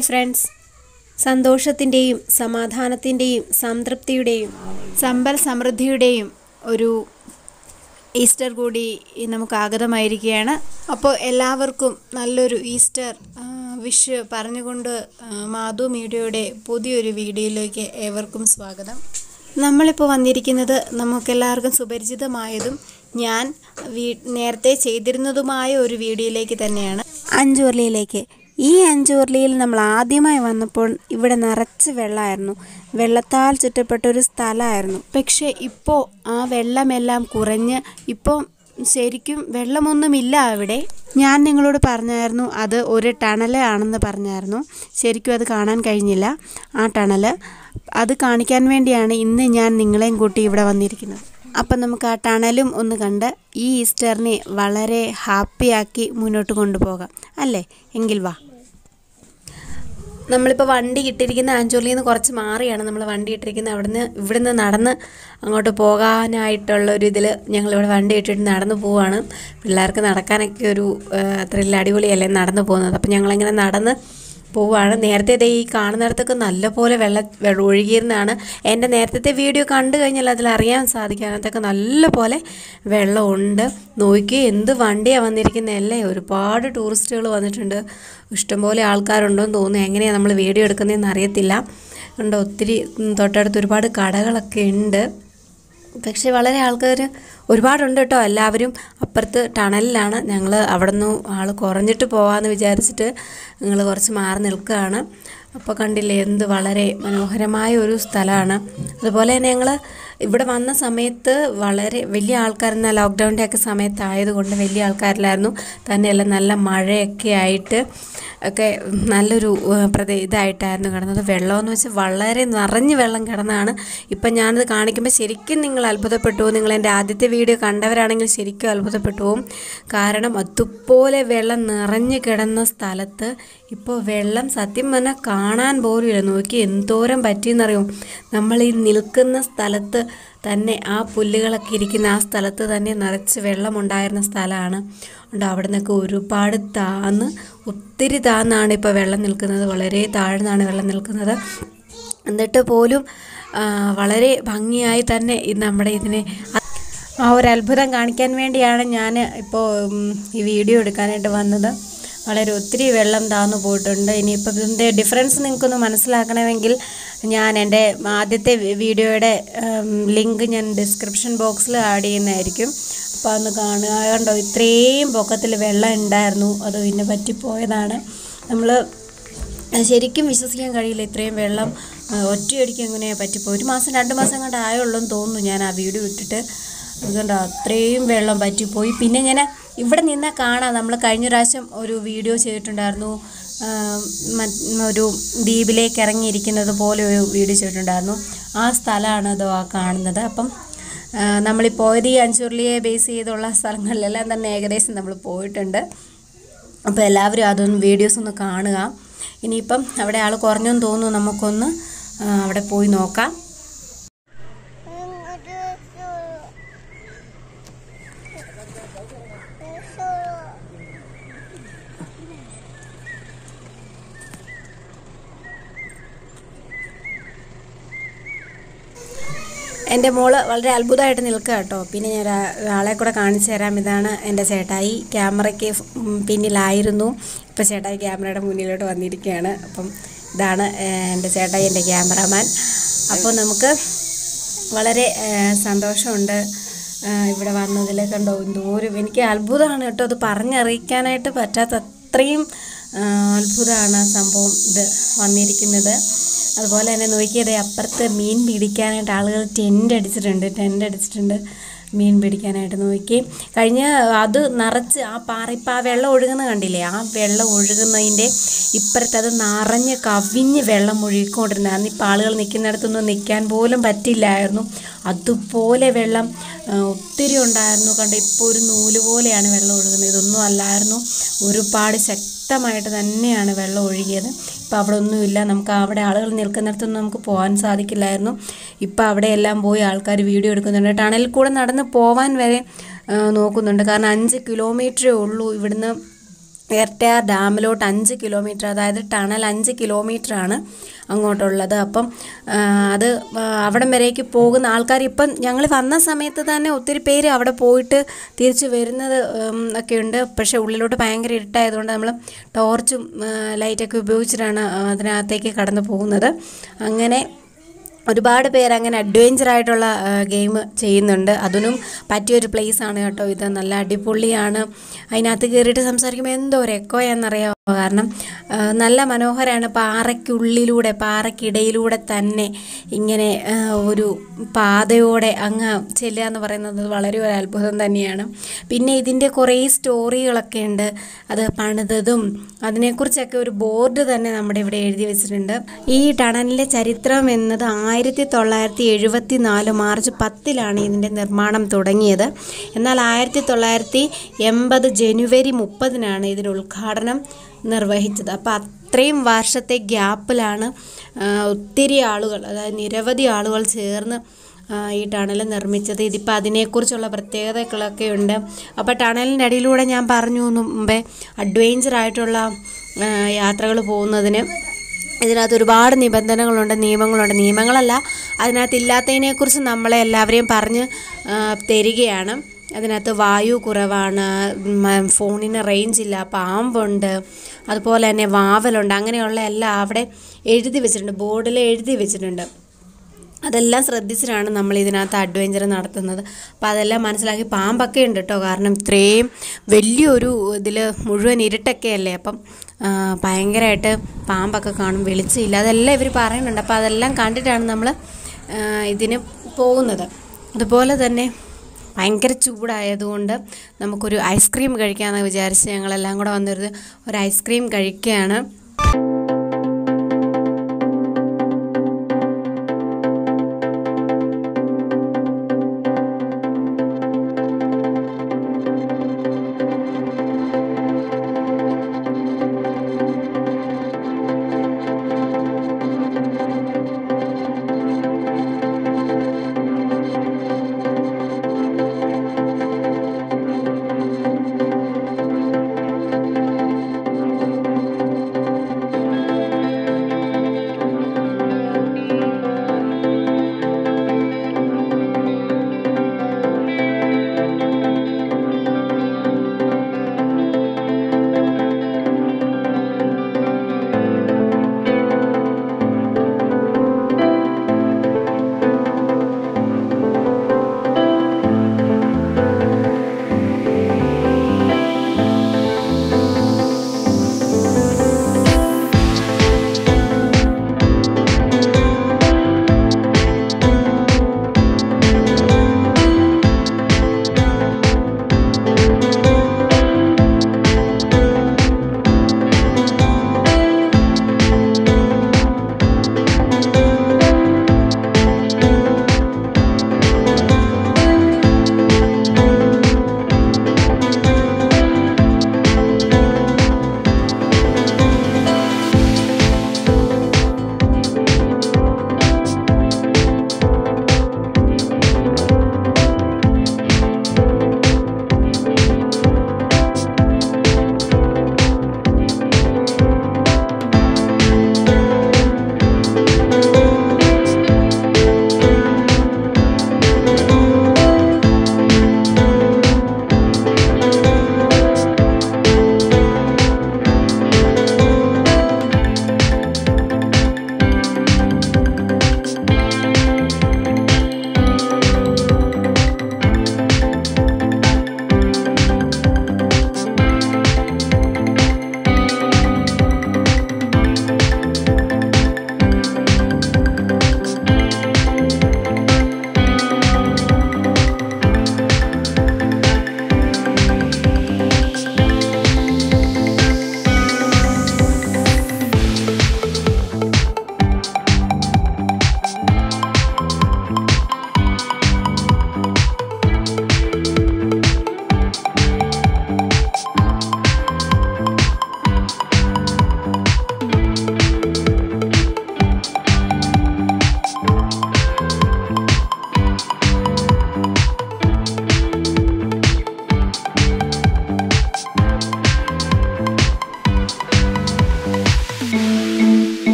hi friends. സന്തോഷത്തിന്റെയും സമാധാനത്തിന്റെയും സംതൃപ്തിയുടെയും സമ്പൽ സമൃദ്ധിയുടെയും ഒരു ഈസ്റ്റർ കൂടി നമുക്ക് ആഗതമായിരിക്കുകയാണ്. അപ്പോൾ എല്ലാവർക്കും നല്ലൊരു ഈസ്റ്റർ വിഷ് പറഞ്ഞുകൊണ്ട് മാധു മീഡിയയുടെ പുതിയൊരു വീഡിയോയിലേക്ക് ഏവർക്കും സ്വാഗതം. നമ്മളിപ്പോൾ വന്നിരിക്കുന്നത് നമുക്കെല്ലാവർക്കും സുപരിചിതമായതും ഞാൻ വീ നേരത്തെ ചെയ്തിരുന്നതുമായ ഒരു വീഡിയോയിലേക്ക് തന്നെയാണ്. അഞ്ചുരുളിയിലേക്ക് ഈ അഞ്ചൂർലിയിൽ നമ്മൾ ആദ്യമായി വന്നപ്പോൾ ഇവിടെ നിറച്ച് വെള്ളമായിരുന്നു. വെള്ളത്താൽ ചുറ്റപ്പെട്ട ഒരു സ്ഥലമായിരുന്നു. പക്ഷേ ഇപ്പോൾ ആ വെള്ളമെല്ലാം കുറഞ്ഞ് ഇപ്പോൾ ശരിക്കും വെള്ളമൊന്നുമില്ല അവിടെ. ഞാൻ നിങ്ങളോട് പറഞ്ഞായിരുന്നു അത് ഒരു ടണൽ ആണെന്ന് പറഞ്ഞായിരുന്നു. ശരിക്കും അത് കാണാൻ കഴിഞ്ഞില്ല ആ ടണൽ അത് കാണിക്കാൻ വേണ്ടിയാണ് ഇന്ന് ഞാൻ നിങ്ങളെയും കൂട്ടി ഇവിടെ വന്നിരിക്കുന്നത്. അപ്പം നമുക്ക് ആ ടണലും ഒന്ന് കണ്ട് ഈ ഈസ്റ്ററിനെ വളരെ ഹാപ്പിയാക്കി മുന്നോട്ട് കൊണ്ടുപോകാം. അല്ലേ? എങ്കിൽ വാ. നമ്മളിപ്പോൾ വണ്ടി ഇട്ടിരിക്കുന്ന ആഞ്ചൂരിൽ നിന്ന് കുറച്ച് മാറിയാണ് നമ്മൾ വണ്ടി ഇട്ടിരിക്കുന്നത്. അവിടുന്ന് ഇവിടുന്ന് നടന്ന് അങ്ങോട്ട് പോകാനായിട്ടുള്ള ഒരു ഇതിൽ ഞങ്ങളിവിടെ വണ്ടി ഇട്ടിട്ട് നടന്നു പോവാണ്. പിള്ളേർക്ക് നടക്കാനൊക്കെ ഒരു ത്രില്ല അടിപൊളിയല്ലേ നടന്നു പോകുന്നത്. അപ്പം ഞങ്ങളിങ്ങനെ നടന്ന് പോവാണ്. നേരത്തെ ഇതേ ഈ കാണുന്നിടത്തൊക്കെ നല്ലപോലെ വെള്ളം ഒഴുകിയിരുന്നതാണ് എന്റെ നേരത്തെ വീഡിയോ കണ്ടു കഴിഞ്ഞാൽ അതിൽ അറിയാൻ സാധിക്കും അതിനകത്തൊക്കെ നല്ലപോലെ വെള്ളമുണ്ട്. നോക്കി എന്ത് വണ്ടിയാണ് വന്നിരിക്കുന്നതല്ലേ ഒരുപാട് ടൂറിസ്റ്റുകൾ വന്നിട്ടുണ്ട്. ഇഷ്ടംപോലെ ആൾക്കാരുണ്ടോയെന്ന് തോന്നുന്നു. എങ്ങനെയാണ് നമ്മൾ വീഡിയോ എടുക്കുന്നതെന്ന് അറിയത്തില്ല. ഉണ്ട് ഒത്തിരി തൊട്ടടുത്ത് ഒരുപാട് കടകളൊക്കെ ഉണ്ട്. പക്ഷേ വളരെ ആൾക്കാർ ഒരുപാടുണ്ട് കേട്ടോ. എല്ലാവരും അപ്പുറത്ത് ടണലിലാണ്. ഞങ്ങൾ അവിടെ നിന്ന് ആൾ കുറഞ്ഞിട്ട് പോകാമെന്ന് വിചാരിച്ചിട്ട് ഞങ്ങൾ കുറച്ച് മാറി നിൽക്കുകയാണ്. അപ്പോൾ കണ്ടില്ലേ എന്ത് വളരെ മനോഹരമായ ഒരു സ്ഥലമാണ്. അതുപോലെ തന്നെ ഞങ്ങൾ ഇവിടെ വന്ന സമയത്ത് വളരെ വലിയ ആൾക്കാരെന്ന ലോക്ക്ഡൗണിന്റെ ഒക്കെ സമയത്തായതുകൊണ്ട് വലിയ ആൾക്കാരിലായിരുന്നു. തന്നെയല്ല നല്ല മഴയൊക്കെ ആയിട്ട് ഒക്കെ നല്ലൊരു പ്രദേ ഇതായിട്ടായിരുന്നു കിടന്നത്. വെള്ളമെന്ന് വെച്ചാൽ വളരെ നിറഞ്ഞ് വെള്ളം കിടന്നാണ് ഇപ്പം ഞാനത് കാണിക്കുമ്പോൾ ശരിക്കും നിങ്ങൾ അത്ഭുതപ്പെട്ടു. നിങ്ങൾ എന്റെ ആദ്യത്തെ വീഡിയോ കണ്ടവരാണെങ്കിൽ ശരിക്കും അത്ഭുതപ്പെട്ടു. പോകും കാരണം അതുപോലെ വെള്ളം നിറഞ്ഞ് കിടന്ന സ്ഥലത്ത് ഇപ്പോൾ വെള്ളം സത്യം പറഞ്ഞാൽ കാണാൻ പോലുമില്ല. നോക്കി എന്തോരം പറ്റിയെന്നറിയോ? നമ്മൾ ഈ നിൽക്കുന്ന സ്ഥലത്ത് തന്നെ ആ പുല്ലുകളൊക്കെ ഇരിക്കുന്ന ആ സ്ഥലത്ത് തന്നെ നിറച്ച് വെള്ളമുണ്ടായിരുന്ന സ്ഥലമാണ്. ഉണ്ട് അവിടെ നിന്നൊക്കെ ഒരുപാട് താന്ന് ഒത്തിരി താന്നാണ് ഇപ്പോൾ വെള്ളം നിൽക്കുന്നത്. വളരെ താഴ്ന്നാണ് വെള്ളം നിൽക്കുന്നത്. എന്നിട്ട് പോലും വളരെ ഭംഗിയായി തന്നെ നമ്മുടെ ഇതിനെ ആ ഒരു അത്ഭുതം കാണിക്കാൻ വേണ്ടിയാണ് ഞാൻ ഇപ്പോൾ ഈ വീഡിയോ എടുക്കാനായിട്ട് വന്നത്. വളരെ ഒത്തിരി വെള്ളം താന്നു പോയിട്ടുണ്ട്. ഇനിയിപ്പോൾ ഇതിന്റെ ഡിഫറൻസ് നിങ്ങൾക്കൊന്ന് മനസ്സിലാക്കണമെങ്കിൽ ഞാൻ എന്റെ ആദ്യത്തെ വീഡിയോയുടെ ലിങ്ക് ഞാൻ ഡിസ്ക്രിപ്ഷൻ ബോക്സിൽ ആഡ് ചെയ്യുന്നതായിരിക്കും. അപ്പോൾ അന്ന് കാണുക. കണ്ടോ? ഇത്രയും പൊക്കത്തിൽ വെള്ളം ഉണ്ടായിരുന്നു. അത് പിന്നെ പറ്റിപ്പോയതാണ്. നമ്മൾ ശരിക്കും വിശ്വസിക്കാൻ കഴിയില്ല ഇത്രയും വെള്ളം ഒറ്റയടിക്ക് എങ്ങനെയാണ് പറ്റിപ്പോയി. ഒരു മാസം രണ്ട് മാസം കണ്ട് ആയുള്ളൂ എന്ന് തോന്നുന്നു ഞാൻ ആ വീഡിയോ വിട്ടിട്ട് അതുകൊണ്ട് അത്രയും വെള്ളം പറ്റിപ്പോയി. പിന്നെ ഞാൻ ഇവിടെ നിന്നാൽ കാണാം. നമ്മൾ കഴിഞ്ഞ പ്രാവശ്യം ഒരു വീഡിയോ ചെയ്തിട്ടുണ്ടായിരുന്നു. ഒരു ദ്വീപിലേക്ക് ഇറങ്ങിയിരിക്കുന്നത് പോലെ ഒരു വീഡിയോ ചെയ്തിട്ടുണ്ടായിരുന്നു. ആ സ്ഥലമാണ് ഇതോ ആ കാണുന്നത്. അപ്പം നമ്മൾ പോയത് ഈ അഞ്ചുരുളിയെ ബേസ് ചെയ്തുള്ള സ്ഥലങ്ങളിലെല്ലാം തന്നെ ഏകദേശം നമ്മൾ പോയിട്ടുണ്ട്. അപ്പോൾ എല്ലാവരും അതൊന്ന് വീഡിയോസ് ഒന്ന് കാണുക. ഇനിയിപ്പം അവിടെ ആൾ കുറഞ്ഞെന്ന് തോന്നുന്നു. നമുക്കൊന്ന് അവിടെ പോയി നോക്കാം. എന്റെ മോൾ വളരെ അത്ഭുതമായിട്ട് നിൽക്കുക കേട്ടോ. പിന്നെ ഞാൻ ഒരാളെ കൂടെ കാണിച്ചു തരാം. ഇതാണ് എന്റെ ചേട്ടായി. ക്യാമറയ്ക്ക് പിന്നിലായിരുന്നു. ഇപ്പോൾ ചേട്ടായി ക്യാമറയുടെ മുന്നിലോട്ട് വന്നിരിക്കുകയാണ്. അപ്പം ഇതാണ് എന്റെ ചേട്ടായി എന്റെ ക്യാമറമാൻ. അപ്പോൾ നമുക്ക് വളരെ സന്തോഷമുണ്ട് ഇവിടെ വന്നതിൽ കണ്ടോ? എന്തോരം എനിക്ക് അത്ഭുതമാണ് കേട്ടോ അത് പറഞ്ഞറിയിക്കാനായിട്ട് പറ്റാത്ത അത്രയും അത്ഭുതമാണ് സംഭവം ഇത് വന്നിരിക്കുന്നത്. അതുപോലെ തന്നെ നോക്കിയത് അപ്പുറത്ത് മീൻ പിടിക്കാനായിട്ട് ആളുകൾ ടെന്റ് അടിച്ചിട്ടുണ്ട് ടെന്റ് അടിച്ചിട്ടുണ്ട് മീൻ പിടിക്കാനായിട്ട് നോക്കി. കഴിഞ്ഞ് അത് നിറച്ച് ആ പാറ ഇപ്പം ആ വെള്ളം ഒഴുകുന്ന കണ്ടില്ലേ? ആ വെള്ളം ഒഴുകുന്നതിന്റെ ഇപ്പുറത്ത് അത് നിറഞ്ഞ് കവിഞ്ഞ് വെള്ളം ഒഴുകിക്കൊണ്ടിരുന്നായിരുന്നു ഇപ്പം ആളുകൾ നിൽക്കുന്നിടത്തൊന്നും നിൽക്കാൻ പോലും പറ്റില്ലായിരുന്നു. അതുപോലെ വെള്ളം ഒത്തിരി ഉണ്ടായിരുന്നു. കണ്ട് ഇപ്പോൾ ഒരു നൂൽ പോലെയാണ് വെള്ളം ഒഴുകുന്നത്. ഇതൊന്നും അല്ലായിരുന്നു. ഒരുപാട് ശക്തമായിട്ട് തന്നെയാണ് വെള്ളം ഒഴുകിയത്. ഇപ്പം അവിടെ ഒന്നുമില്ല നമുക്ക് അവിടെ ആളുകൾ നിൽക്കുന്നിടത്തൊന്നും നമുക്ക് പോകാൻ സാധിക്കില്ലായിരുന്നു. ഇപ്പം അവിടെ എല്ലാം പോയി ആൾക്കാർ വീഡിയോ എടുക്കുന്നുണ്ട്. ടണലിൽ കൂടെ നടന്ന് പോവാൻ വരെ നോക്കുന്നുണ്ട്. കാരണം അഞ്ച് കിലോമീറ്ററേ ഉള്ളൂ ഇവിടുന്ന് എർട്ടയാർ ഡാമിലോട്ട് അഞ്ച് കിലോമീറ്റർ അതായത് ടണൽ അഞ്ച് കിലോമീറ്ററാണ് അങ്ങോട്ടുള്ളത്. അപ്പം അത് അവിടം വരേക്ക് പോകുന്ന ആൾക്കാർ ഇപ്പം ഞങ്ങൾ വന്ന സമയത്ത് തന്നെ ഒത്തിരി പേര് അവിടെ പോയിട്ട് തിരിച്ച് വരുന്നത് ഒക്കെ ഉണ്ട്. പക്ഷേ ഉള്ളിലോട്ട് ഭയങ്കര ഇരുട്ടായതുകൊണ്ട് നമ്മൾ ടോർച്ചും ലൈറ്റൊക്കെ ഉപയോഗിച്ചിട്ടാണ് അതിനകത്തേക്ക് കടന്നു പോകുന്നത്. അങ്ങനെ ഒരുപാട് പേര് അങ്ങനെ അഡ്വഞ്ചർ ആയിട്ടുള്ള ഗെയിം ചെയ്യുന്നുണ്ട്. അതിനും പറ്റിയൊരു പ്ലേസ് ആണ് കേട്ടോ ഇത്. നല്ല അടിപൊളിയാണ്. അതിനകത്ത് കയറിയിട്ട് സംസാരിക്കുമ്പോൾ എന്തോ ഒരു എക്കോ എന്നറിയാമോ കാരണം നല്ല മനോഹരമാണ് പാറയ്ക്കുള്ളിലൂടെ പാറയ്ക്കിടയിലൂടെ തന്നെ ഇങ്ങനെ ഒരു പാതയോടെ അങ്ങ് ചെല്ലുക എന്ന് പറയുന്നത് വളരെ ഒരു അത്ഭുതം തന്നെയാണ്. പിന്നെ ഇതിന്റെ കുറേ സ്റ്റോറികളൊക്കെ ഉണ്ട്. അത് പണിതതും അതിനെക്കുറിച്ചൊക്കെ ഒരു ബോർഡ് തന്നെ നമ്മുടെ ഇവിടെ എഴുതി വെച്ചിട്ടുണ്ട്. ഈ ടണലിന്റെ ചരിത്രം എന്നത് ആയിരത്തി തൊള്ളായിരത്തി എഴുപത്തി നാല് മാർച്ച് പത്തിലാണ് ഇതിന്റെ നിർമ്മാണം തുടങ്ങിയത്. എന്നാൽ ആയിരത്തി തൊള്ളായിരത്തി എൺപത് ജനുവരി മുപ്പതിനാണ് ഇതിന്റെ ഉദ്ഘാടനം. നിർവഹിച്ചത്. അപ്പോൾ അത്രയും വർഷത്തെ ഗ്യാപ്പിലാണ് ഒത്തിരി ആളുകൾ അതായത് നിരവധി ആളുകൾ ചേർന്ന് ഈ ടണൽ നിർമ്മിച്ചത്. ഇതിപ്പോൾ അതിനെക്കുറിച്ചുള്ള പ്രത്യേകതകളൊക്കെ ഉണ്ട്. അപ്പോൾ ടണലിന്റെ അടിയിലൂടെ ഞാൻ പറഞ്ഞു മുമ്പേ അഡ്വഞ്ചർ ആയിട്ടുള്ള യാത്രകൾ പോകുന്നതിന് ഇതിനകത്ത് ഒരുപാട് നിബന്ധനകളുണ്ട് നിയമങ്ങളുണ്ട്. നിയമങ്ങളല്ല അതിനകത്ത് ഇല്ലാത്തതിനെക്കുറിച്ച് നമ്മളെ എല്ലാവരെയും പറഞ്ഞ് തരികയാണ്. അതിനകത്ത് വായു കുറവാണ് ഫോണിന് റേഞ്ച് ഇല്ല പാമ്പുണ്ട് അതുപോലെ തന്നെ വാവലുണ്ട് അങ്ങനെയുള്ള എല്ലാം അവിടെ എഴുതി വെച്ചിട്ടുണ്ട് ബോർഡിൽ എഴുതി വെച്ചിട്ടുണ്ട്. അതെല്ലാം ശ്രദ്ധിച്ചിട്ടാണ് നമ്മൾ ഇതിനകത്ത് അഡ്വഞ്ചർ നടത്തുന്നത്. അപ്പോൾ അതെല്ലാം മനസ്സിലാക്കി പാമ്പൊക്കെ ഉണ്ട് കേട്ടോ കാരണം ഇത്രയും വലിയൊരു ഇതിൽ മുഴുവൻ ഇരുട്ടൊക്കെ അല്ലേ അപ്പം ഭയങ്കരമായിട്ട് പാമ്പൊക്കെ കാണും വെളിച്ചില്ല അതെല്ലാം ഇവർ പറയുന്നുണ്ട്. അപ്പോൾ അതെല്ലാം കണ്ടിട്ടാണ് നമ്മൾ ഇതിന് പോകുന്നത്. അതുപോലെ തന്നെ ഭയങ്കര ചൂടായതുകൊണ്ട് നമുക്കൊരു ഐസ്ക്രീം കഴിക്കാമെന്ന് വിചാരിച്ച് ഞങ്ങളെല്ലാം കൂടെ വന്നിരുന്ന് ഒരു ഐസ്ക്രീം കഴിക്കുകയാണ്.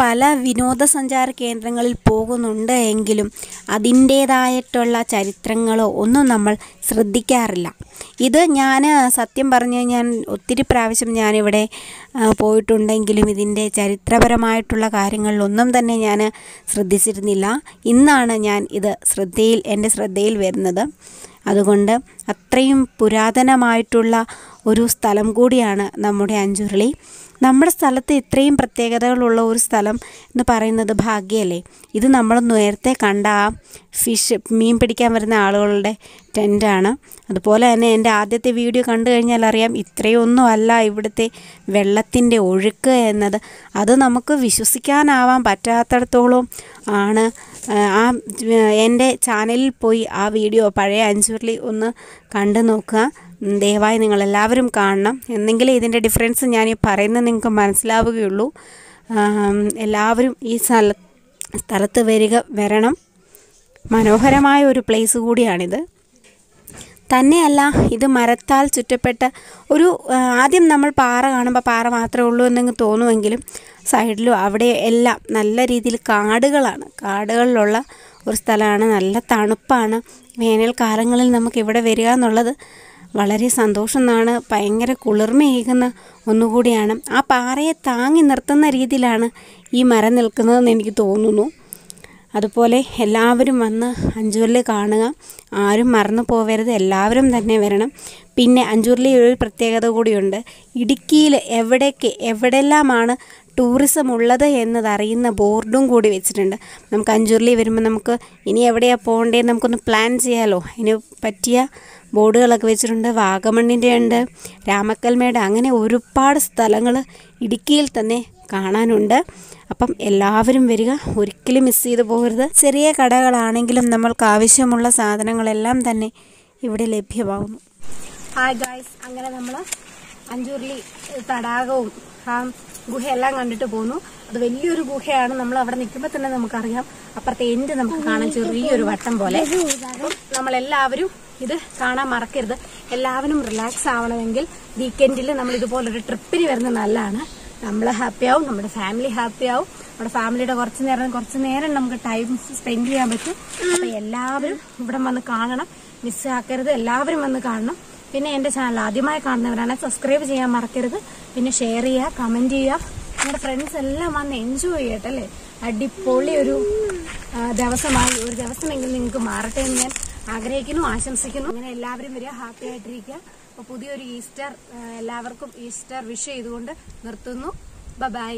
പല വിനോദസഞ്ചാര കേന്ദ്രങ്ങളിൽ പോകുന്നുണ്ട് എങ്കിലും അതിന്റേതായിട്ടുള്ള ചരിത്രങ്ങളോ ഒന്നും നമ്മൾ ശ്രദ്ധിക്കാറില്ല. ഇത് ഞാൻ സത്യം പറഞ്ഞു ഞാൻ ഒത്തിരി പ്രാവശ്യം ഞാനിവിടെ പോയിട്ടുണ്ടെങ്കിലും ഇതിന്റെ ചരിത്രപരമായിട്ടുള്ള കാര്യങ്ങളിലൊന്നും തന്നെ ഞാൻ ശ്രദ്ധിച്ചിരുന്നില്ല. ഇന്നാണ് ഞാൻ ഇത് ശ്രദ്ധയിൽ എന്റെ ശ്രദ്ധയിൽ വരുന്നത്. അതുകൊണ്ട് അത്രയും പുരാതനമായിട്ടുള്ള ഒരു സ്ഥലം കൂടിയാണ് നമ്മുടെ അഞ്ചുരുളി. നമ്മുടെ സ്ഥലത്ത് ഇത്രയും പ്രത്യേകതകളുള്ള ഒരു സ്ഥലം എന്ന് പറയുന്നത് ഭാഗ്യമല്ലേ ഇത് നമ്മൾ നേരത്തെ കണ്ട ആ ഫിഷ് മീൻ പിടിക്കാൻ വരുന്ന ആളുകളുടെ ടെന്റാണ് അതുപോലെ തന്നെ എന്റെ ആദ്യത്തെ വീഡിയോ കണ്ടു കഴിഞ്ഞാൽ അറിയാം ഇത്രയൊന്നും അല്ല ഇവിടുത്തെ വെള്ളത്തിന്റെ ഒഴുക്ക് എന്നത്. അത് നമുക്ക് വിശ്വസിക്കാനാവാൻ പറ്റാത്തടത്തോളം ആണ്. ആ, എന്റെ ചാനലിൽ പോയി ആ വീഡിയോ പഴയ അഞ്ചുരുളി ഒന്ന് കണ്ടു നോക്കുക. ദയവായി നിങ്ങളെല്ലാവരും കാണണം. എന്നെങ്കിലും ഇതിന്റെ ഡിഫറൻസ് ഞാൻ ഈ പറയുന്നത് നിങ്ങൾക്ക് മനസ്സിലാവുകയുള്ളൂ. എല്ലാവരും ഈ സ്ഥല സ്ഥലത്ത് വരിക വരണം. മനോഹരമായ ഒരു പ്ലേസ് കൂടിയാണിത്. തന്നെയല്ല ഇത് മരത്താൽ ചുറ്റപ്പെട്ട ഒരു ആദ്യം നമ്മൾ പാറ കാണുമ്പോൾ പാറ മാത്രമേ ഉള്ളൂ എന്നെങ്കിൽ തോന്നുമെങ്കിലും സൈഡിലും അവിടെ എല്ലാം നല്ല രീതിയിൽ കാടുകളാണ്. കാടുകളിലുള്ള ഒരു സ്ഥലമാണ്. നല്ല തണുപ്പാണ്. വേനൽക്കാലങ്ങളിൽ നമുക്ക് ഇവിടെ വരിക എന്നുള്ളത് വളരെ സന്തോഷം എന്നാണ് ഭയങ്കര കുളിർമയേകുന്ന ഒന്നുകൂടിയാണ്. ആ പാറയെ താങ്ങി നിർത്തുന്ന രീതിയിലാണ് ഈ മരം നിൽക്കുന്നതെന്ന് എനിക്ക് തോന്നുന്നു. അതുപോലെ എല്ലാവരും വന്ന് അഞ്ചൂരിൽ കാണുക. ആരും മറന്നു പോവരുത്. എല്ലാവരും തന്നെ വരണം. പിന്നെ അഞ്ചൂരിലെ ഒരു പ്രത്യേകത കൂടിയുണ്ട്. ഇടുക്കിയിൽ എവിടേക്ക് എവിടെല്ലാമാണ് ടൂറിസം ഉള്ളത് എന്നതറിയുന്ന ബോർഡും കൂടി വെച്ചിട്ടുണ്ട്. നമുക്ക് അഞ്ചുരുളി വരുമ്പോൾ നമുക്ക് ഇനി എവിടെയാണ് പോകേണ്ടത് നമുക്കൊന്ന് പ്ലാൻ ചെയ്യാമല്ലോ അതിന് പറ്റിയ ബോർഡുകളൊക്കെ വെച്ചിട്ടുണ്ട്. വാഗമണ്ണിന്റെ ഉണ്ട് രാമക്കൽമേട് അങ്ങനെ ഒരുപാട് സ്ഥലങ്ങൾ ഇടുക്കിയിൽ തന്നെ കാണാനുണ്ട്. അപ്പം എല്ലാവരും വരിക. ഒരിക്കലും മിസ് ചെയ്ത് പോകരുത്. ചെറിയ കടകളാണെങ്കിലും നമ്മൾക്ക് ആവശ്യമുള്ള സാധനങ്ങളെല്ലാം തന്നെ ഇവിടെ ലഭ്യമാകുന്നു. ഹായ് ഗായ്സ് അങ്ങനെ നമ്മൾ അഞ്ചുരുളി തടാകവും ആ ഗുഹയെല്ലാം കണ്ടിട്ട് പോന്നു. അത് വലിയൊരു ഗുഹയാണ്. നമ്മൾ അവിടെ നിൽക്കുമ്പോൾ തന്നെ നമുക്കറിയാം. അപ്പുറത്തെ എൻഡ് നമുക്ക് കാണാൻ ചെറിയൊരു വട്ടം പോലെ. നമ്മളെല്ലാവരും ഇത് കാണാൻ മറക്കരുത്. എല്ലാവരും റിലാക്സ് ആവണമെങ്കിൽ വീക്കെൻഡിൽ നമ്മൾ ഇതുപോലൊരു ട്രിപ്പിന് വരുന്നത് നല്ലതാണ്. നമ്മൾ ഹാപ്പി ആവും. നമ്മുടെ ഫാമിലി ഹാപ്പി ആവും. നമ്മുടെ ഫാമിലിയുടെ കുറച്ച് നേരം കുറച്ച് നേരം നമുക്ക് ടൈം സ്പെൻഡ് ചെയ്യാൻ പറ്റും. അപ്പൊ എല്ലാവരും ഇവിടെ വന്ന് കാണണം. മിസ്സാക്കരുത് എല്ലാവരും വന്ന് കാണണം. പിന്നെ എന്റെ ചാനൽ ആദ്യമായി കാണുന്നവരാണ് സബ്സ്ക്രൈബ് ചെയ്യാൻ മറക്കരുത്. പിന്നെ ഷെയർ ചെയ്യുക കമന്റ് ചെയ്യുക. നിങ്ങളുടെ ഫ്രണ്ട്സ് എല്ലാം വന്ന് എൻജോയ് ചെയ്യട്ടെ അല്ലേ അടിപൊളി ഒരു ദിവസമായി. ഒരു ദിവസമെങ്കിലും നിങ്ങൾക്ക് മാറട്ടെ എന്ന് ഞാൻ ആഗ്രഹിക്കുന്നു ആശംസിക്കുന്നു. അങ്ങനെ എല്ലാവരും വരിക ഹാപ്പി ആയിട്ടിരിക്കുക. അപ്പൊ പുതിയൊരു ഈസ്റ്റർ എല്ലാവർക്കും ഈസ്റ്റർ വിഷ് ചെയ്തുകൊണ്ട് നിർത്തുന്നു. ബൈ